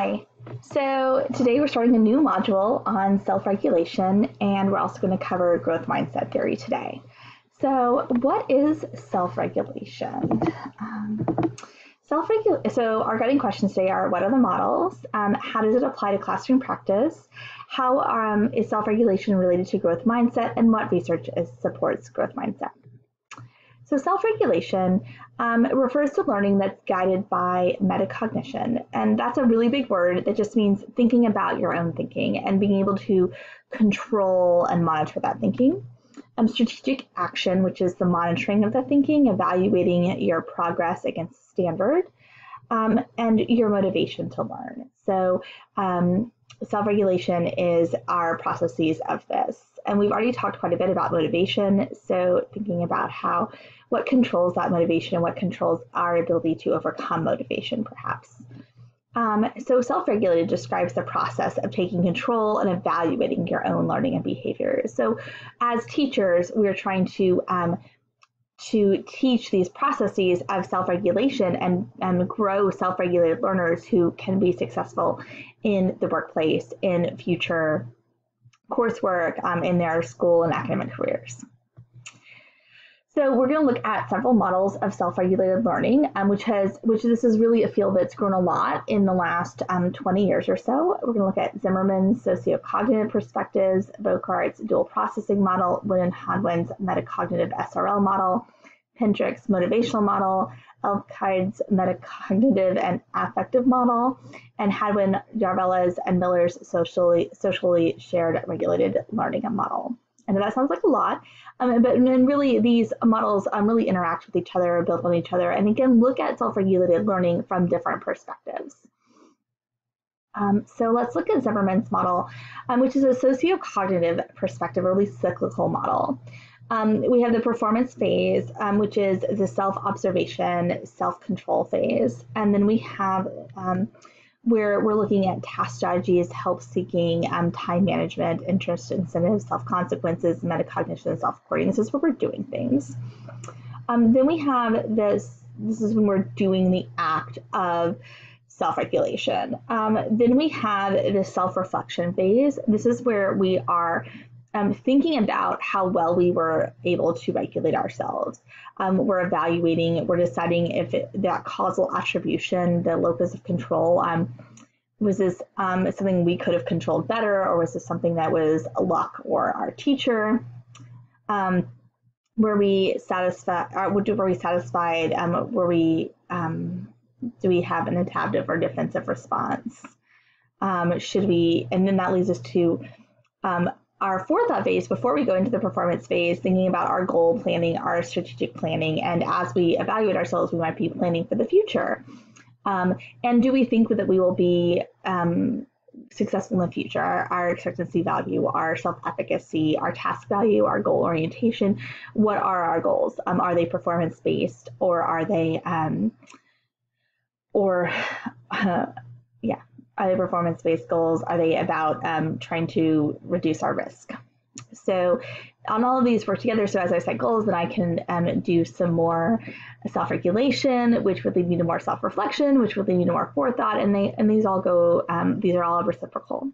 Hi, so today we're starting a new module on self-regulation and we're also going to cover growth mindset theory today. So what is self-regulation? Um, self so our guiding questions today are what are the models? Um, how does it apply to classroom practice? How um, is self-regulation related to growth mindset and what research is, supports growth mindset? So self-regulation um, refers to learning that's guided by metacognition. And that's a really big word that just means thinking about your own thinking and being able to control and monitor that thinking. Um, strategic action, which is the monitoring of the thinking, evaluating your progress against standard, um, and your motivation to learn. So um, self-regulation is our processes of this. And we've already talked quite a bit about motivation. So thinking about how what controls that motivation and what controls our ability to overcome motivation, perhaps. Um, so self-regulated describes the process of taking control and evaluating your own learning and behaviors. So as teachers, we're trying to um, to teach these processes of self-regulation and, and grow self-regulated learners who can be successful in the workplace in future coursework um, in their school and academic careers. So we're going to look at several models of self-regulated learning, um, which has, which this is really a field that's grown a lot in the last um, 20 years or so. We're going to look at Zimmerman's sociocognitive perspectives, Boekaerts' dual processing model, Lynn Hadwin's metacognitive SRL model, Pintrich's motivational model, Efklides' metacognitive and affective model, and Hadwin, Järvelä's, and Miller's socially, socially shared regulated learning model. Know that sounds like a lot, um, but then really these models um, really interact with each other, build on each other, and again look at self-regulated learning from different perspectives. Um, so let's look at Zimmerman's model, um, which is a socio-cognitive perspective, or at least cyclical model. Um, we have the performance phase, um, which is the self-observation, self-control phase, and then we have where we're looking at task strategies, help seeking, um, time management, interest, incentives, self consequences, metacognition, self reporting. This is where we're doing things. Um, then we have this, this is when we're doing the act of self regulation. Um, then we have the self reflection phase. This is where we are um, thinking about how well we were able to regulate ourselves. Um, we're evaluating, we're deciding if it, that causal attribution, the locus of control, um, was this um, something we could have controlled better, or was this something that was luck or our teacher? Um, were we satisfied? Or were we satisfied? Um, were we? do we have an adaptive or defensive response? should we? And then that leads us to um, our forethought phase before we go into the performance phase, thinking about our goal planning, our strategic planning, and as we evaluate ourselves, we might be planning for the future. Um, and do we think that we will be um, successful in the future? Our, expectancy value, our self efficacy, our task value, our goal orientation. What are our goals? Um, are they performance based or are they, um, or uh, yeah, are they performance based goals? Are they about um, trying to reduce our risk? So, on all of these work together. So, as I set goals, then I can um, do some more self regulation, which would lead me to more self reflection, which would lead me to more forethought, and they and these all go. Um, these are all reciprocal.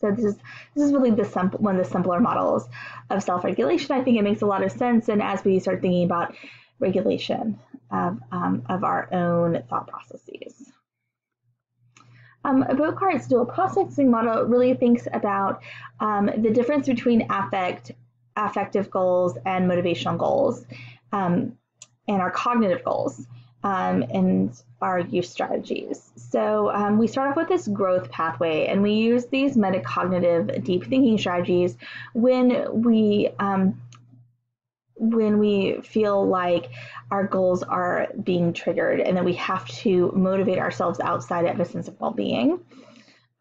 So this is this is really the simple one of the simpler models of self regulation. I think it makes a lot of sense, and as we start thinking about regulation of um, of our own thought processes. Um, Boekaerts' dual processing model really thinks about um, the difference between affect, affective goals and motivational goals um, and our cognitive goals um, and our use strategies. So um, we start off with this growth pathway and we use these metacognitive deep thinking strategies when we um, when we feel like our goals are being triggered and that we have to motivate ourselves outside of a sense of well-being.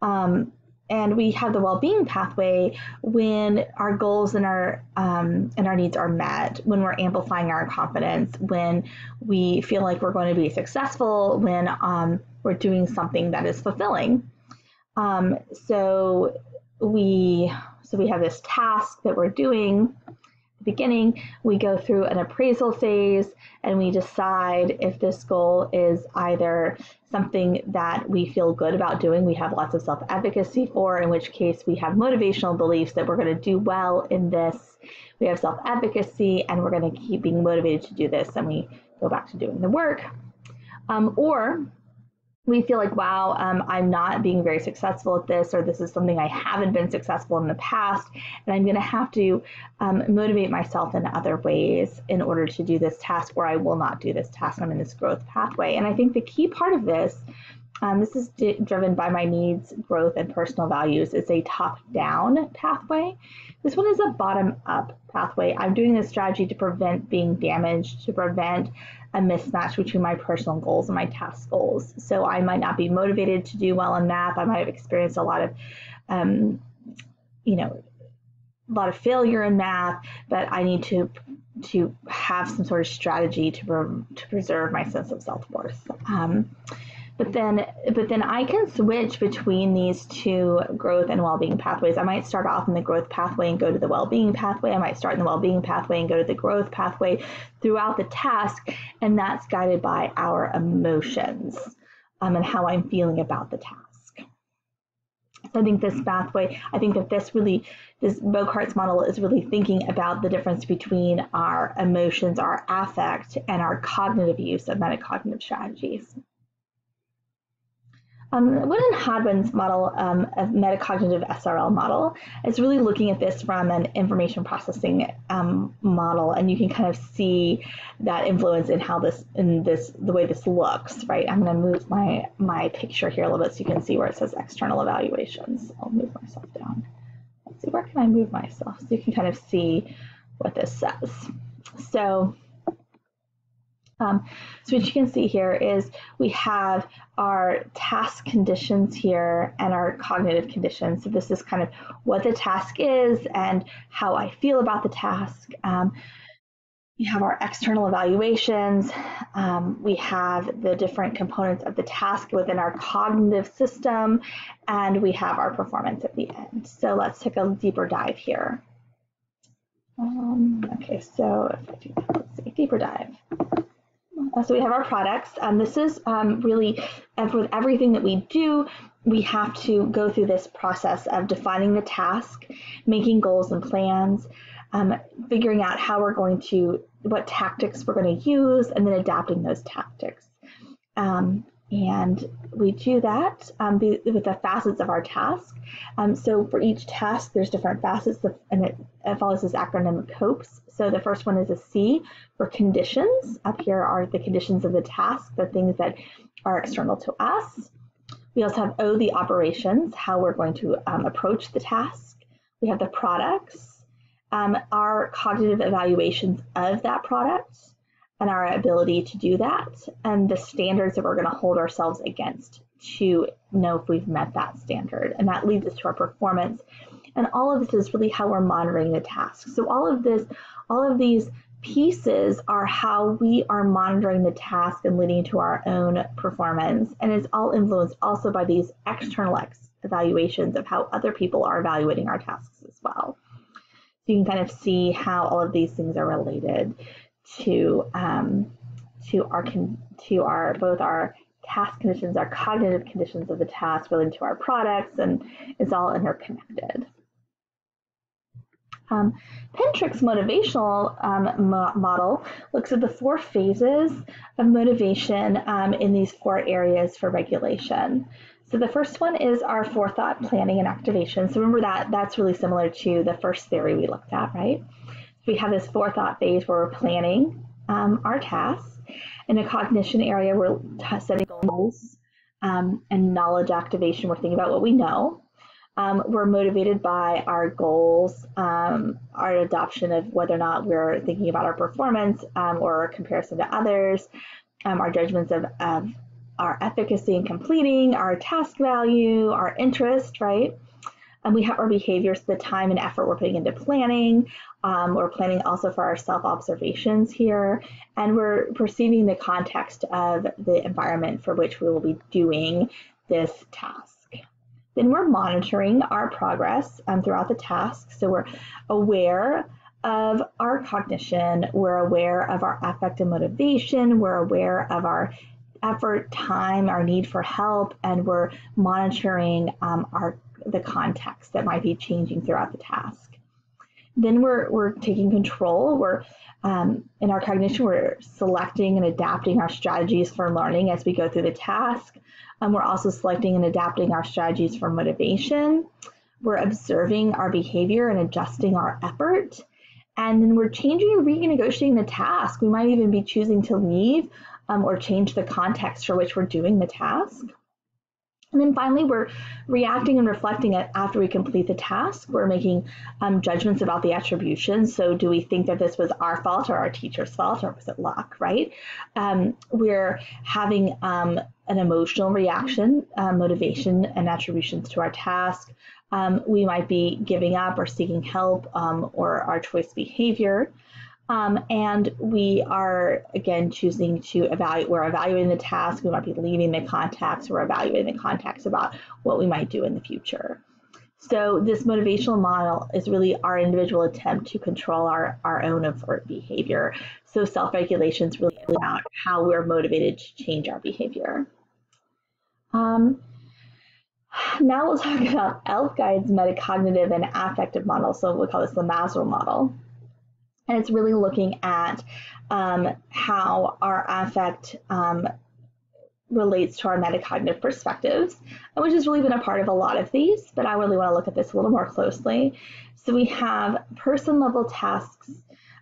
Um, and we have the well-being pathway when our goals and our um, and our needs are met, when we're amplifying our confidence, when we feel like we're going to be successful, when um, we're doing something that is fulfilling. Um, so we so we have this task that we're doing beginning, we go through an appraisal phase and we decide if this goal is either something that we feel good about doing, we have lots of self efficacy for, in which case we have motivational beliefs that we're going to do well in this. We have self efficacy and we're going to keep being motivated to do this, and we go back to doing the work. Um, or we feel like, wow, um, I'm not being very successful at this, or this is something I haven't been successful in the past, and I'm going to have to um, motivate myself in other ways in order to do this task, or I will not do this task. I'm in this growth pathway. And I think the key part of this, um, this is d- driven by my needs, growth, and personal values, is a top down pathway. This one is a bottom up pathway. I'm doing this strategy to prevent being damaged, to prevent a mismatch between my personal goals and my task goals. So I might not be motivated to do well in math. I might have experienced a lot of, um, you know, a lot of failure in math, but I need to to have some sort of strategy to, to preserve my sense of self worth. Um, but then but then I can switch between these two growth and well-being pathways. I might start off in the growth pathway and go to the well-being pathway. I might start in the well-being pathway and go to the growth pathway throughout the task, and that's guided by our emotions um, and how I'm feeling about the task. So I think this pathway, I think that this really, this Boekaerts' model is really thinking about the difference between our emotions, our affect, and our cognitive use of metacognitive strategies. Um, Wood and Hadwin's model um, of metacognitive SRL model is really looking at this from an information processing um, model, and you can kind of see that influence in how this, in this, the way this looks, right? I'm going to move my my picture here a little bit so you can see where it says external evaluations. I'll move myself down. Let's see, where can I move myself so you can kind of see what this says. So um, so what you can see here is we have our task conditions here and our cognitive conditions. So this is kind of what the task is and how I feel about the task. Um, we have our external evaluations. Um, we have the different components of the task within our cognitive system, and we have our performance at the end. So let's take a deeper dive here. Um, okay, so if I do that, let's see, a deeper dive. Uh, so we have our products. and this is um, really, with everything that we do, we have to go through this process of defining the task, making goals and plans, um, figuring out how we're going to, what tactics we're going to use, and then adapting those tactics. Um, and we do that um, with the facets of our task. Um, so for each task, there's different facets, of, and it, it follows this acronym COPES. So the first one is a C for conditions. Up here are the conditions of the task, the things that are external to us. We also have O, the operations, how we're going to um, approach the task. We have the products, um, our cognitive evaluations of that product, and our ability to do that, and the standards that we're going to hold ourselves against to know if we've met that standard. And that leads us to our performance. And all of this is really how we're monitoring the task. So all of this all of these pieces are how we are monitoring the task and leading to our own performance. And it's all influenced also by these external ex evaluations of how other people are evaluating our tasks as well. So you can kind of see how all of these things are related to um, to our to our both our task conditions, our cognitive conditions of the task related to our products, and it's all interconnected. Um, Pintrich's motivational um, mo model looks at the four phases of motivation um, in these four areas for regulation. So the first one is our forethought, planning, and activation. So remember that that's really similar to the first theory we looked at, right? We have this forethought phase where we're planning um, our tasks. In a cognition area, we're setting goals um, and knowledge activation. We're thinking about what we know. Um, we're motivated by our goals, um, our adoption of whether or not we're thinking about our performance um, or comparison to others, um, our judgments of, of, our efficacy in completing, our task value, our interest, right? And we have our behaviors, the time and effort we're putting into planning. Um, we're planning also for our self observations here, and we're perceiving the context of the environment for which we will be doing this task. Then we're monitoring our progress um, throughout the task. So we're aware of our cognition, we're aware of our affect and motivation, we're aware of our effort, time, our need for help, and we're monitoring um, our the context that might be changing throughout the task. Then we're, we're taking control. We're um, in our cognition, we're selecting and adapting our strategies for learning as we go through the task. Um, we're also selecting and adapting our strategies for motivation. We're observing our behavior and adjusting our effort. And then we're changing and renegotiating the task. We might even be choosing to leave um, or change the context for which we're doing the task. And then finally, we're reacting and reflecting it after we complete the task. We're making um, judgments about the attribution. So, do we think that this was our fault or our teacher's fault, or was it luck, right? Um, we're having um, an emotional reaction, uh, motivation, and attributions to our task. Um, we might be giving up or seeking help um, or our choice behavior. Um, and we are again choosing to evaluate, we're evaluating the task, we might be leaving the context, we're evaluating the context about what we might do in the future. So this motivational model is really our individual attempt to control our, our own avert behavior. So self-regulation is really about how we're motivated to change our behavior. Um, now we'll talk about Efklides' metacognitive and affective model. So we'll call this the MASRL model and it's really looking at um, how our affect um, relates to our metacognitive perspectives, which has really been a part of a lot of these, but I really want to look at this a little more closely. So we have person level tasks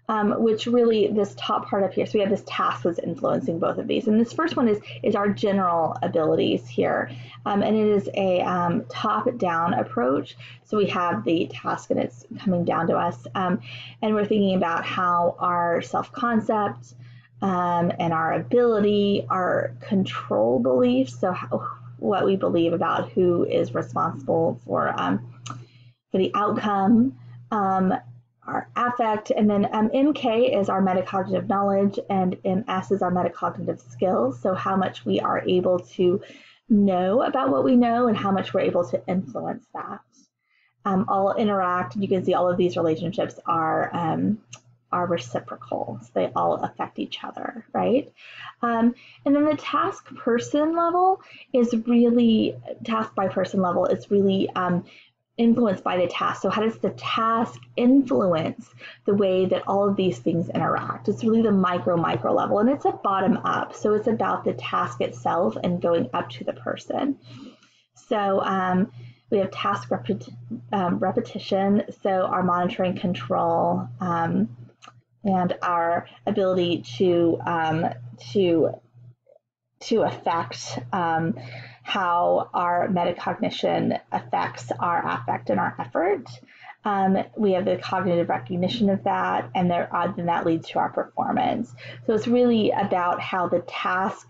um, which really this top part up here. So we have this task that's influencing both of these. And this first one is, is our general abilities here. Um, and it is a um, top-down approach. So we have the task and it's coming down to us. Um, and we're thinking about how our self-concept um, and our ability, our control beliefs, so how, what we believe about who is responsible for, um, for the outcome, um, our affect, and then um, MK is our metacognitive knowledge, and MS is our metacognitive skills. So, how much we are able to know about what we know and how much we're able to influence that. Um, all interact. You can see all of these relationships are um, are reciprocal. So they all affect each other, right? Um, and then the task person level is really task by person level is really um, influenced by the task. So, how does the task influence the way that all of these things interact? It's really the micro, micro level, and it's a bottom up. So, it's about the task itself and going up to the person. So, um, we have task um, repetition, so our monitoring control um, and our ability to um, to to affect um, how our metacognition affects our affect and our effort. Um, we have the cognitive recognition of that, and uh, then that leads to our performance. So it's really about how the task,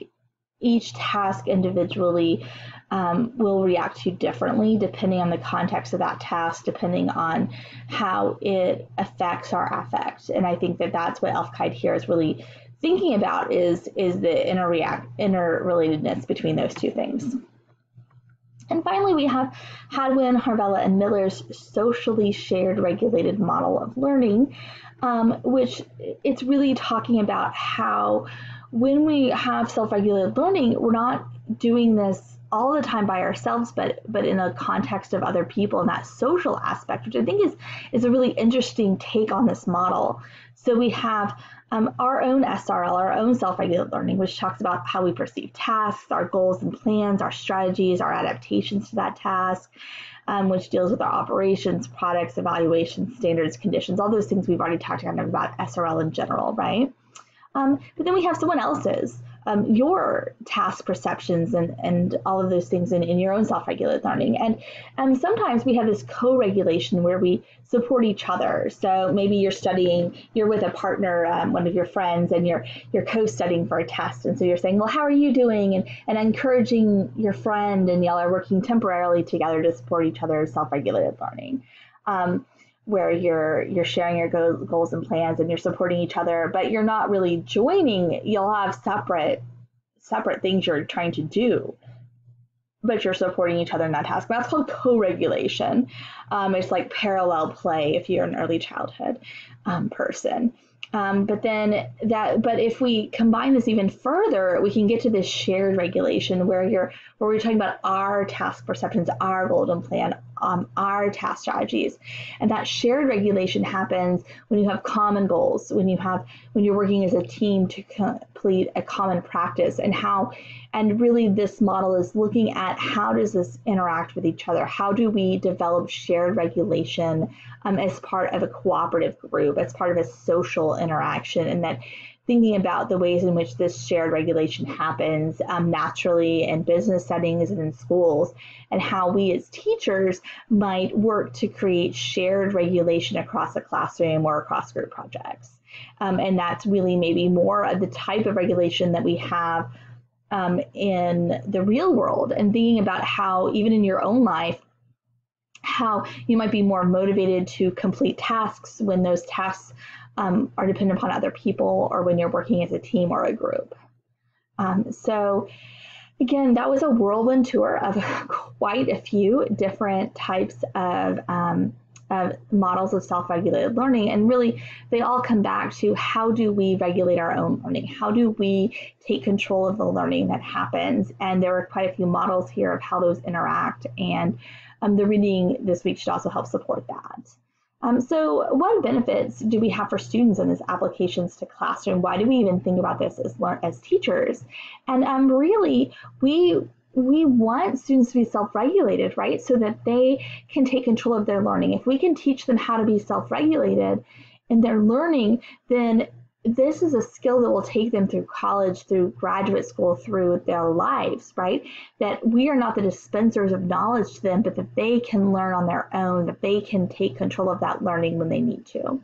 each task individually, um, will react to differently depending on the context of that task, depending on how it affects our affect. And I think that that's what Efklides here is really thinking about is is the interreact interrelatedness between those two things. And finally, we have Hadwin, Järvelä, and Miller's socially shared regulated model of learning, um, which it's really talking about how when we have self-regulated learning, we're not doing this all the time by ourselves, but but in a context of other people and that social aspect, which I think is is a really interesting take on this model. So we have um, our own SRL, our own self-regulated learning, which talks about how we perceive tasks, our goals and plans, our strategies, our adaptations to that task, um, which deals with our operations, products, evaluations, standards, conditions, all those things we've already talked of about SRL in general, right? Um, but then we have someone else's um, your task perceptions and, and all of those things in, in your own self-regulated learning. And um, sometimes we have this co-regulation where we support each other. So maybe you're studying, you're with a partner, um, one of your friends, and you're you're co-studying for a test. And so you're saying, well, how are you doing? And, and encouraging your friend, and y'all are working temporarily together to support each other's self-regulated learning. Um, where you're you're sharing your goals and plans and you're supporting each other but you're not really joining you'll have separate separate things you're trying to do but you're supporting each other in that task. That's called co-regulation. Um, it's like parallel play if you're an early childhood um, person. Um, but then that, but if we combine this even further, we can get to this shared regulation where you're, where we're talking about our task perceptions, our golden plan, um, our task strategies, and that shared regulation happens when you have common goals, when you have, when you're working as a team to complete a common practice, and how, and really this model is looking at how does this interact with each other? How do we develop shared regulation um, as part of a cooperative group, as part of a social interaction, and that thinking about the ways in which this shared regulation happens um, naturally in business settings and in schools, and how we as teachers might work to create shared regulation across a classroom or across group projects. Um, and that's really maybe more of the type of regulation that we have um, in the real world, and thinking about how, even in your own life, how you might be more motivated to complete tasks when those tasks um, are dependent upon other people or when you're working as a team or a group. Um, so again, that was a whirlwind tour of quite a few different types of, um, of models of self-regulated learning. And really, they all come back to how do we regulate our own learning? How do we take control of the learning that happens? And there are quite a few models here of how those interact. And um, the reading this week should also help support that. Um, so what benefits do we have for students in this applications to classroom? Why do we even think about this as, as teachers? And um, really, we we want students to be self-regulated, right? So that they can take control of their learning. If we can teach them how to be self-regulated in their learning, then this is a skill that will take them through college, through graduate school, through their lives, right? That we are not the dispensers of knowledge to them, but that they can learn on their own, that they can take control of that learning when they need to.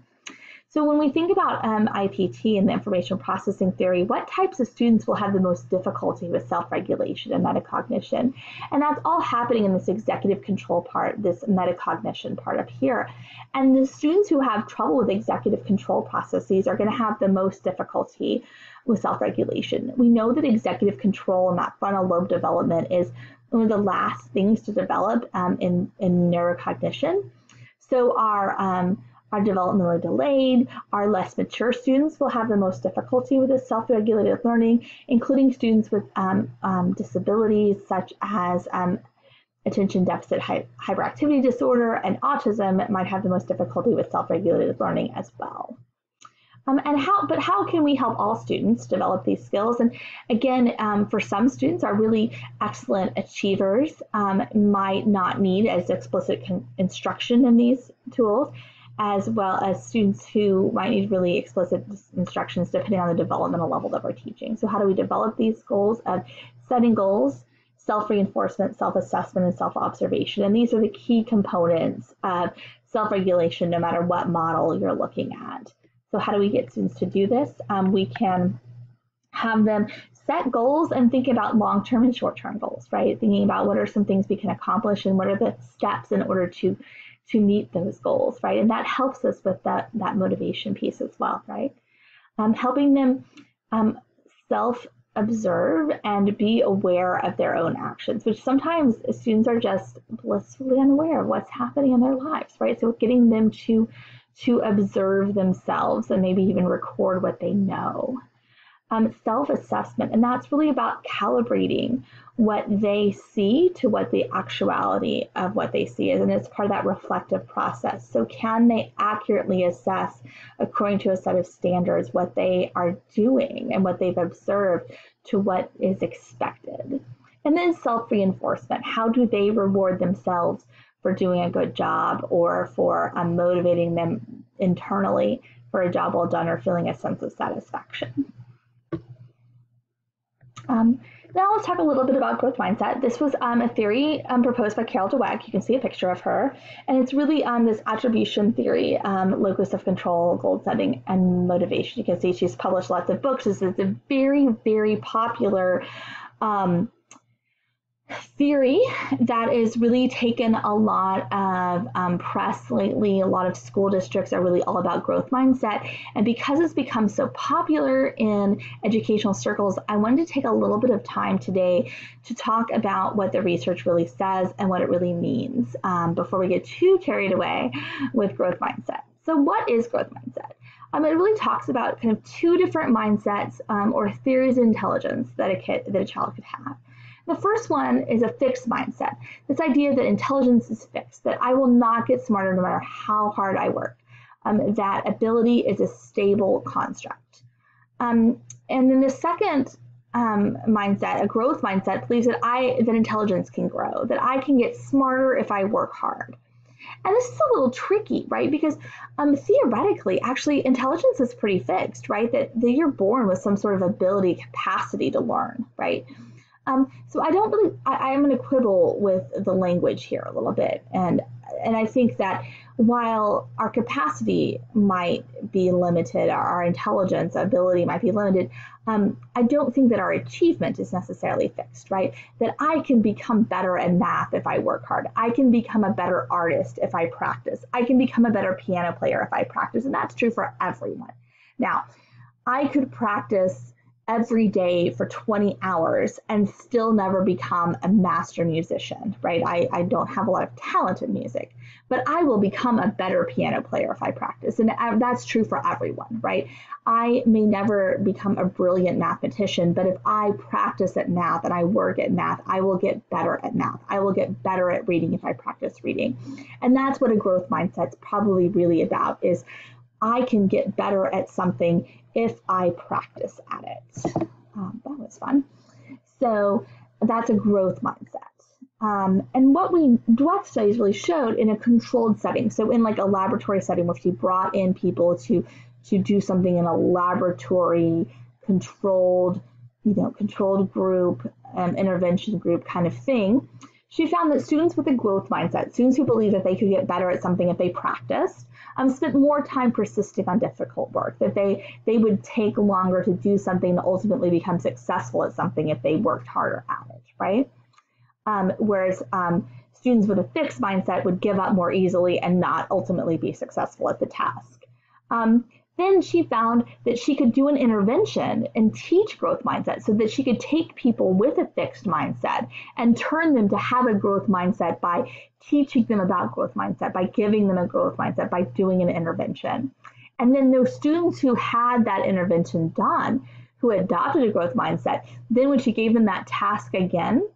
So when we think about um, IPT and the information processing theory, what types of students will have the most difficulty with self-regulation and metacognition? And that's all happening in this executive control part, this metacognition part up here. And the students who have trouble with executive control processes are going to have the most difficulty with self-regulation. We know that executive control and that frontal lobe development is one of the last things to develop um, in, in neurocognition. So our um, are developmentally delayed, our less mature students will have the most difficulty with this self-regulated learning, including students with um, um, disabilities such as um, attention deficit hy hyperactivity disorder and autism might have the most difficulty with self-regulated learning as well. Um, and how, but how can we help all students develop these skills? And again, um, for some students are really excellent achievers um, might not need as explicit instruction in these tools as well as students who might need really explicit instructions depending on the developmental level that we're teaching. So how do we develop these goals of setting goals, self-reinforcement, self-assessment, and self-observation? And these are the key components of self-regulation no matter what model you're looking at. So how do we get students to do this? Um, we can have them set goals and think about long-term and short-term goals, right? Thinking about what are some things we can accomplish and what are the steps in order to to meet those goals, right? And that helps us with that, that motivation piece as well, right? Um, helping them um, self observe and be aware of their own actions, which sometimes students are just blissfully unaware of what's happening in their lives, right? So getting them to to observe themselves and maybe even record what they know um, self assessment. And that's really about calibrating what they see to what the actuality of what they see is. And it's part of that reflective process. So, can they accurately assess, according to a set of standards, what they are doing and what they've observed to what is expected? And then self reinforcement. How do they reward themselves for doing a good job or for um, motivating them internally for a job well done or feeling a sense of satisfaction? Um, now let's talk a little bit about growth mindset. This was um, a theory um, proposed by Carol Dweck. You can see a picture of her. And it's really um, this attribution theory, um, locus of control, goal setting, and motivation. You can see she's published lots of books. This is a very, very popular um, theory that is really taken a lot of um, press lately. A lot of school districts are really all about growth mindset. And because it's become so popular in educational circles, I wanted to take a little bit of time today to talk about what the research really says and what it really means um, before we get too carried away with growth mindset. So, what is growth mindset? Um, it really talks about kind of two different mindsets um, or theories of intelligence that a kid, that a child could have. The first one is a fixed mindset. This idea that intelligence is fixed, that I will not get smarter no matter how hard I work. Um, that ability is a stable construct. Um, and then the second um, mindset, a growth mindset, believes that I that intelligence can grow, that I can get smarter if I work hard. And this is a little tricky, right? Because um, theoretically, actually, intelligence is pretty fixed, right? That, that you're born with some sort of ability, capacity to learn, right? Um, so I don't really, I, am going to quibble with the language here a little bit. And, and I think that while our capacity might be limited, our, our intelligence, ability might be limited, um, I don't think that our achievement is necessarily fixed, right? That I can become better at math if I work hard. I can become a better artist if I practice. I can become a better piano player if I practice. And that's true for everyone. Now, I could practice every day for 20 hours and still never become a master musician, right? I, I don't have a lot of talent in music, but I will become a better piano player if I practice. And uh, that's true for everyone, right? I may never become a brilliant mathematician, but if I practice at math and I work at math, I will get better at math. I will get better at reading if I practice reading. And that's what a growth mindset's probably really about is I can get better at something if I practice at it. Um, that was fun. So that's a growth mindset. Um, and what we Dweck studies really showed in a controlled setting, so in like a laboratory setting where she brought in people to to do something in a laboratory controlled, you know, controlled group, um, intervention group kind of thing, she found that students with a growth mindset, students who believe that they could get better at something if they practiced, um, spent more time persisting on difficult work, that they, they would take longer to do something to ultimately become successful at something if they worked harder at it, right? Um, whereas um, students with a fixed mindset would give up more easily and not ultimately be successful at the task. Um, then she found that she could do an intervention and teach growth mindset so that she could take people with a fixed mindset and turn them to have a growth mindset by teaching them about growth mindset, by giving them a growth mindset, by doing an intervention. And then those students who had that intervention done, who adopted a growth mindset, then when she gave them that task again,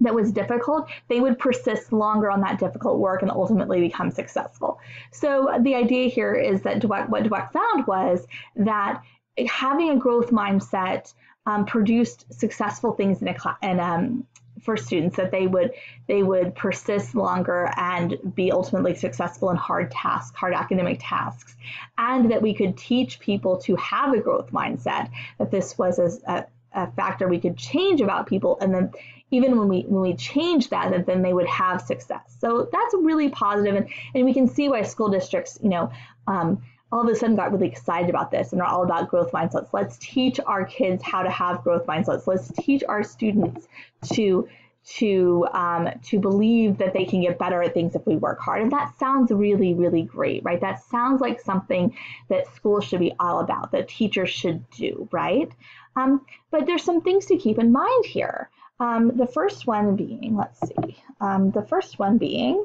that was difficult, they would persist longer on that difficult work and ultimately become successful. So the idea here is that Dweck, what Dweck found was that having a growth mindset um, produced successful things in a class and um, for students that they would they would persist longer and be ultimately successful in hard tasks, hard academic tasks, and that we could teach people to have a growth mindset. That this was a, a factor we could change about people, and then even when we when we change that, that then they would have success. So that's really positive, and, and we can see why school districts, you know, um, all of a sudden got really excited about this and are all about growth mindsets. Let's teach our kids how to have growth mindsets. Let's teach our students to to um, to believe that they can get better at things if we work hard. And that sounds really, really great, right? That sounds like something that schools should be all about, that teachers should do, right? Um, but there's some things to keep in mind here. Um, the first one being, let's see, um, the first one being,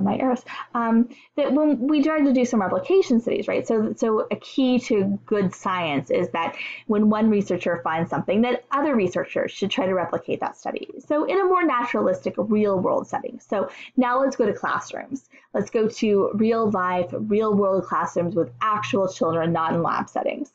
my arrows, um, that when we tried to do some replication studies, right? So, so a key to good science is that when one researcher finds something, that other researchers should try to replicate that study. So in a more naturalistic, real world setting. So now let's go to classrooms. Let's go to real life, real world classrooms with actual children, not in lab settings.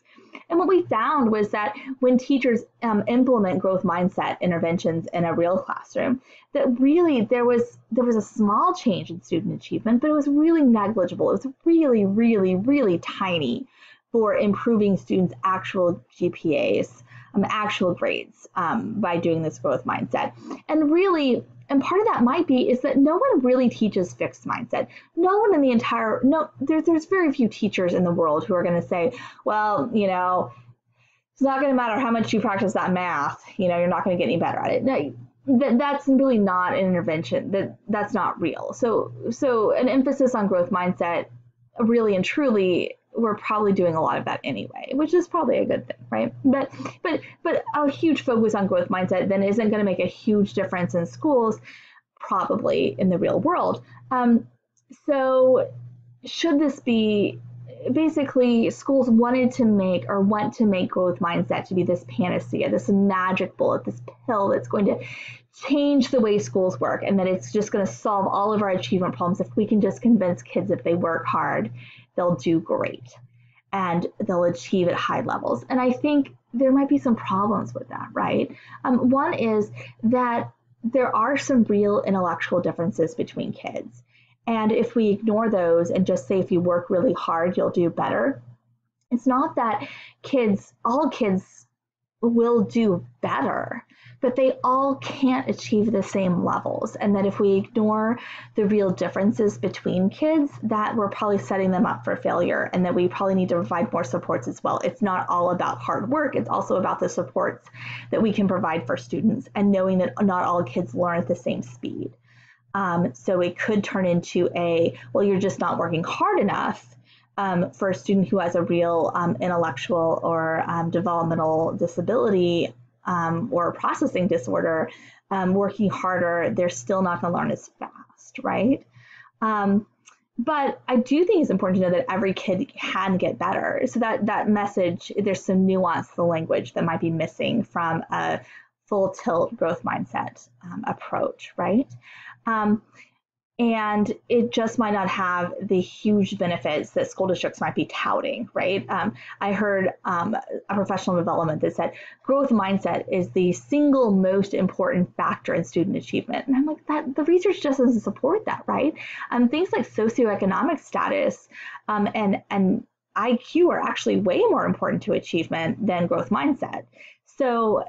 And what we found was that when teachers um, implement growth mindset interventions in a real classroom, that really there was there was a small change in student achievement, but it was really negligible. It was really, really, really tiny for improving students' actual GPAs, um, actual grades um, by doing this growth mindset. And really, and part of that might be is that no one really teaches fixed mindset. No one in the entire no there's there's very few teachers in the world who are going to say, well, you know, it's not going to matter how much you practice that math. You know, you're not going to get any better at it. No, that, that's really not an intervention. That that's not real. So so an emphasis on growth mindset, really and truly, we're probably doing a lot of that anyway, which is probably a good thing, right? But but but a huge focus on growth mindset then isn't going to make a huge difference in schools, probably in the real world. Um, so should this be basically schools wanted to make or want to make growth mindset to be this panacea, this magic bullet, this pill that's going to change the way schools work and that it's just going to solve all of our achievement problems if we can just convince kids if they work hard, they'll do great and they'll achieve at high levels. And I think there might be some problems with that, right? Um, one is that there are some real intellectual differences between kids. And if we ignore those and just say if you work really hard, you'll do better, it's not that kids, all kids will do better, but they all can't achieve the same levels. And that if we ignore the real differences between kids, that we're probably setting them up for failure and that we probably need to provide more supports as well. It's not all about hard work, it's also about the supports that we can provide for students and knowing that not all kids learn at the same speed. Um, so it could turn into a, well, you're just not working hard enough um, for a student who has a real um, intellectual or um, developmental disability um, or processing disorder, um, working harder, they're still not going to learn as fast, right? but I do think it's important to know that every kid can get better. So that that message, there's some nuance to the language that might be missing from a full tilt growth mindset um, approach, right? And it just might not have the huge benefits that school districts might be touting, right? Um, I heard um, a professional development that said growth mindset is the single most important factor in student achievement, and I'm like, that the research just doesn't support that, right? Um, things like socioeconomic status um, and and IQ are actually way more important to achievement than growth mindset. So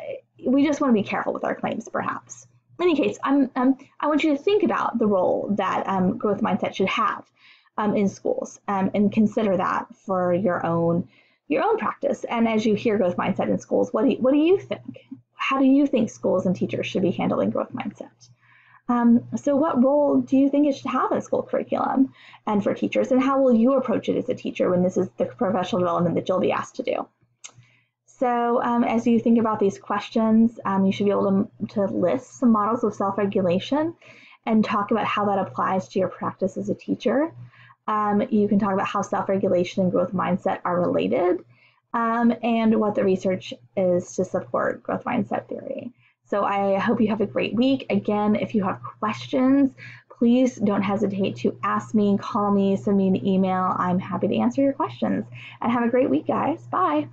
we just want to be careful with our claims, perhaps. In any case, I'm, um, I want you to think about the role that um, growth mindset should have um, in schools um, and consider that for your own your own practice. And as you hear growth mindset in schools, what do you, what do you think? How do you think schools and teachers should be handling growth mindset? Um, so, what role do you think it should have in school curriculum and for teachers? And how will you approach it as a teacher when this is the professional development that you'll be asked to do? So um, as you think about these questions, um, you should be able to, to list some models of self-regulation and talk about how that applies to your practice as a teacher. Um, you can talk about how self-regulation and growth mindset are related um, and what the research is to support growth mindset theory. So I hope you have a great week. Again, if you have questions, please don't hesitate to ask me, call me, send me an email. I'm happy to answer your questions. And have a great week, guys. Bye.